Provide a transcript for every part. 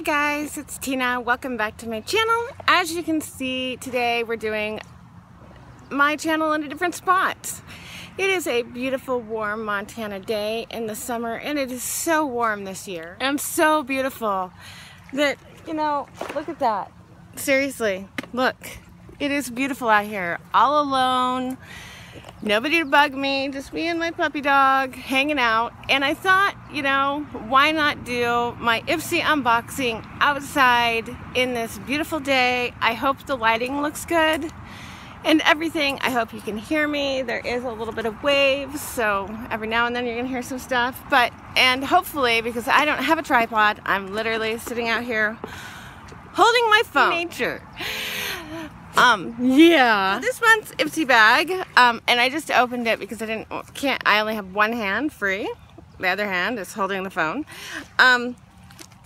Hi guys, it's Tina. Welcome back to my channel. As you can see, today we're doing my channel in a different spot. It is a beautiful, warm Montana day in the summer, and it is so warm this year. And so beautiful that, you know, look at that. Seriously, look. It is beautiful out here, all alone nobody to bug me, just me and my puppy dog hanging out. And I thought, you know, why not do my Ipsy unboxing outside in this beautiful day. I hope the lighting looks good and everything. I hope you can hear me. There is a little bit of waves, so every now and then you're gonna hear some stuff. But, and hopefully, because I don't have a tripod, I'm literally sitting out here holding my phone. Nature. Um, yeah. This month's Ipsy bag, um, and I just opened it because I didn't, can't, I only have one hand free. The other hand is holding the phone. Um,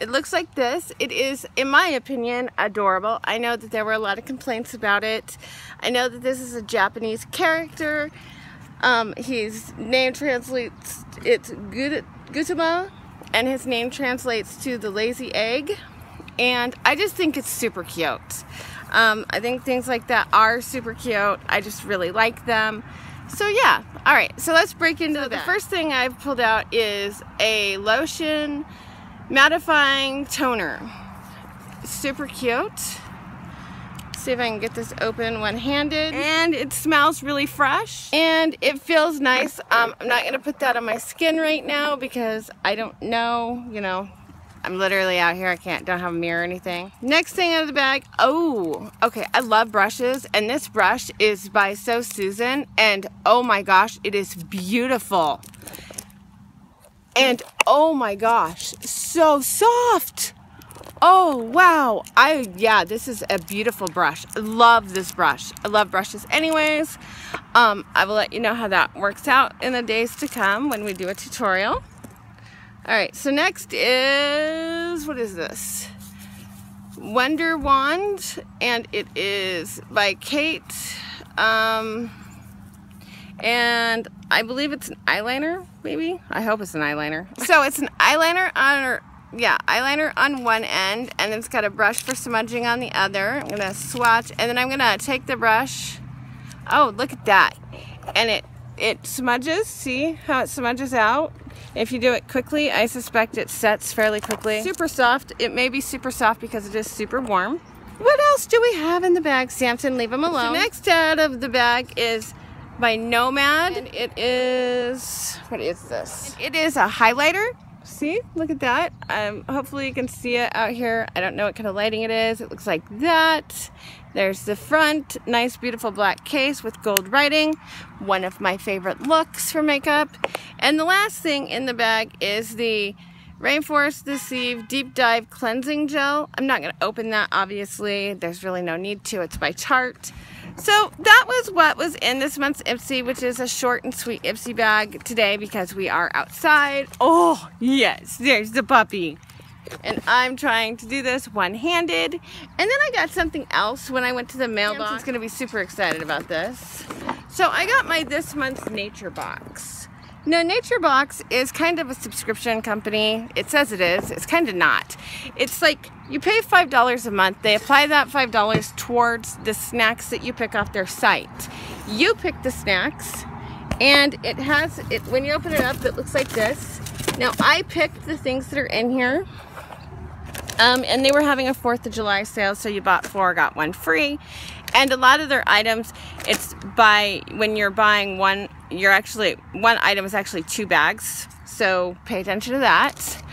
it looks like this. It is, in my opinion, adorable. I know that there were a lot of complaints about it. I know that this is a Japanese character. Um, his name translates, it's Gudetama, and his name translates to the lazy egg. And I just think it's super cute. Um, I think things like that are super cute. I just really like them. So yeah, all right, so let's break into so The first thing I've pulled out is a lotion mattifying toner. Super cute. See if I can get this open one-handed. And it smells really fresh. And it feels nice. Um, I'm not gonna put that on my skin right now because I don't know, you know, I'm literally out here. I can't, don't have a mirror or anything. Next thing out of the bag. Oh, okay. I love brushes. And this brush is by So Susan. And oh my gosh, it is beautiful. And oh my gosh, so soft. Oh, wow. I, yeah, this is a beautiful brush. I love this brush. I love brushes anyways. Um, I will let you know how that works out in the days to come when we do a tutorial. All right, so next is, what is this? Wonder Wand, and it is by Kate. Um, and I believe it's an eyeliner, maybe? I hope it's an eyeliner. So it's an eyeliner on, yeah, eyeliner on one end, and it's got a brush for smudging on the other. I'm gonna swatch, and then I'm gonna take the brush. Oh, look at that. And it, it smudges, see how it smudges out? If you do it quickly, I suspect it sets fairly quickly. Super soft. It may be super soft because it is super warm. What else do we have in the bag, Samson? Leave them alone. So next out of the bag is by Nomad. And it is, what is this? It is a highlighter. See, look at that. Um, hopefully you can see it out here. I don't know what kind of lighting it is. It looks like that. There's the front, nice beautiful black case with gold writing. One of my favorite looks for makeup. And the last thing in the bag is the Rainforest of the Sea Deep Dive Cleansing Gel. I'm not going to open that, obviously. There's really no need to. It's by Tarte. So that was what was in this month's Ipsy, which is a short and sweet Ipsy bag today because we are outside. Oh, yes, there's the puppy and I'm trying to do this one-handed. And then I got something else when I went to the mailbox. He's gonna be super excited about this. So I got my this month's Nature Box. Now, Nature Box is kind of a subscription company. It says it is. It's kind of not. It's like you pay $5 a month. They apply that $5 towards the snacks that you pick off their site. You pick the snacks and it has, it when you open it up, it looks like this. Now, I picked the things that are in here um, and they were having a 4th of July sale, so you bought four, got one free. And a lot of their items, it's by, when you're buying one, you're actually, one item is actually two bags. So pay attention to that.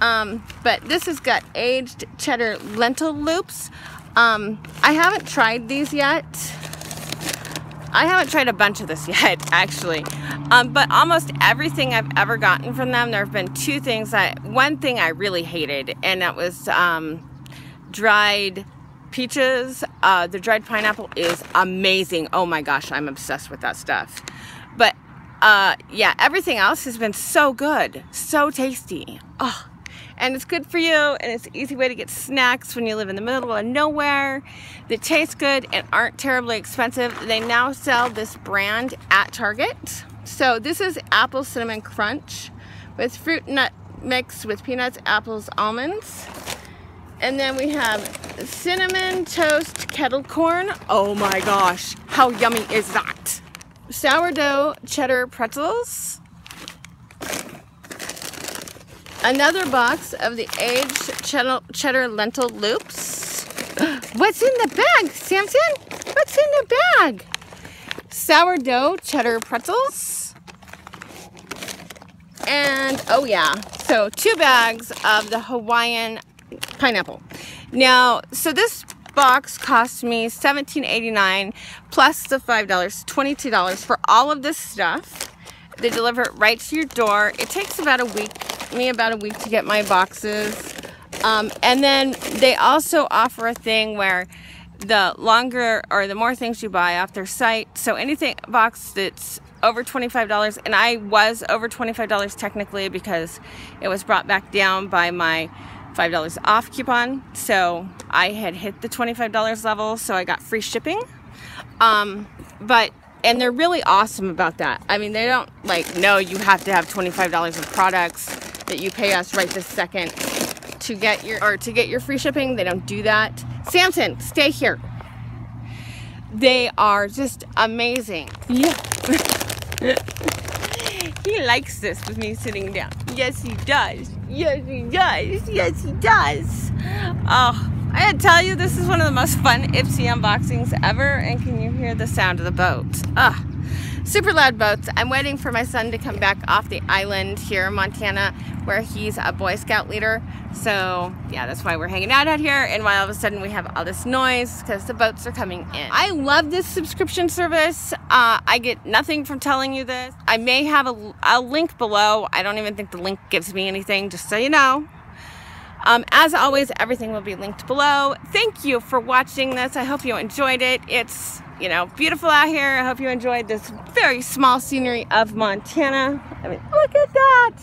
Um, but this has got aged cheddar lentil loops. Um, I haven't tried these yet. I haven't tried a bunch of this yet, actually. Um, but almost everything I've ever gotten from them, there have been two things that, one thing I really hated, and that was um, dried peaches. Uh, the dried pineapple is amazing. Oh my gosh, I'm obsessed with that stuff. But uh, yeah, everything else has been so good, so tasty. Oh, and it's good for you and it's an easy way to get snacks when you live in the middle of nowhere that taste good and aren't terribly expensive. They now sell this brand at Target. So this is apple cinnamon crunch with fruit nut mix with peanuts, apples, almonds. And then we have cinnamon toast kettle corn. Oh my gosh, how yummy is that? Sourdough cheddar pretzels. Another box of the aged cheddar, lentil loops. What's in the bag, Samson? What's in the bag? Sourdough cheddar pretzels. And, oh yeah, so two bags of the Hawaiian pineapple. Now, so this box cost me $17.89 plus the $5, $22 for all of this stuff. They deliver it right to your door. It takes about a week, me about a week to get my boxes. Um, and then they also offer a thing where the longer or the more things you buy off their site, so anything box that's over $25, and I was over $25 technically because it was brought back down by my $5 off coupon. So I had hit the $25 level, so I got free shipping. Um, but, and they're really awesome about that. I mean, they don't like, no, you have to have $25 of products that you pay us right this second to get your, or to get your free shipping. They don't do that. Samson, stay here. They are just amazing. Yeah. he likes this with me sitting down. Yes, he does. Yes, he does. Yes, he does. Oh, I had to tell you, this is one of the most fun Ipsy unboxings ever. And can you hear the sound of the boat? Ah, super loud boats. I'm waiting for my son to come back off the island here in Montana where he's a Boy Scout leader. So yeah, that's why we're hanging out out here. And why all of a sudden we have all this noise because the boats are coming in. I love this subscription service. Uh, I get nothing from telling you this. I may have a, a link below. I don't even think the link gives me anything, just so you know. Um, as always, everything will be linked below. Thank you for watching this. I hope you enjoyed it. It's, you know, beautiful out here. I hope you enjoyed this very small scenery of Montana. I mean, look at that.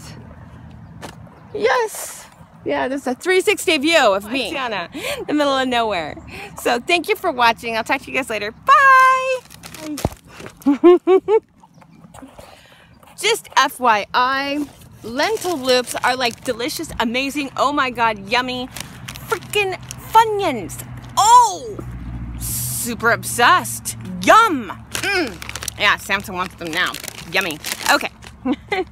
Yes. Yeah, this is a 360 view of me, Montana, the middle of nowhere. So thank you for watching. I'll talk to you guys later. Bye. Just FYI, lentil loops are like delicious, amazing, oh my god, yummy, freaking Funyuns. Oh, super obsessed. Yum. Mm. Yeah, Samson wants them now. Yummy. Okay.